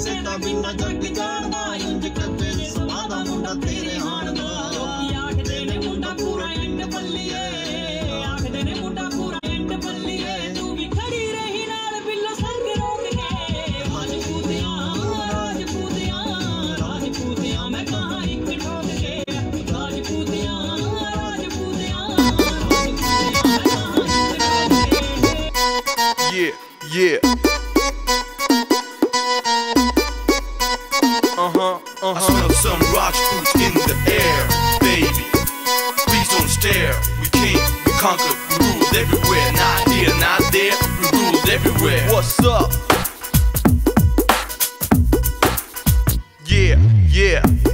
ਕਿਸੇ ਦਾ ਬਿਨਾ ਜੱਗ ਜਾਣਦਾ ਇੰਜ ਕੱਪੇ ਸਵਾਦਾ ਮੁੰਡਾ ਤੇਰੇ ਹਾਣ ਦਾ ਲੋਕੀ ਆਖਦੇ ਨੇ ਮੁੰਡਾ ਪੂਰਾ ਐਂਡ ਬੱਲੀਏ ਆਖਦੇ ਨੇ ਮੁੰਡਾ ਪੂਰਾ ਐਂਡ ਬੱਲੀਏ ਤੂੰ ਵੀ ਖੜੀ ਰਹੀ ਨਾਲ ਬਿੱਲੋ ਸੰਗ ਰੋਕ ਕੇ ਰਾਜਪੂਤਿਆਂ ਰਾਜਪੂਤਿਆਂ ਰਾਜਪੂਤਿਆਂ ਮੈਂ ਕਹਾਂ ਇੱਕ ਠੋਕ ਕੇ ਰਾਜਪੂਤਿਆਂ ਰਾਜਪੂਤਿਆਂ ਰਾਜਪੂਤਿਆਂ ਮੈਂ ਕਹਾਂ ਇੱਕ ਠੋਕ ਕੇ Yeah, yeah. Uh-huh. I smell some rock boots in the air, baby. Please don't stare. We came, we conquered, we ruled everywhere. Not here, not there, we ruled everywhere. What's up? Yeah, yeah.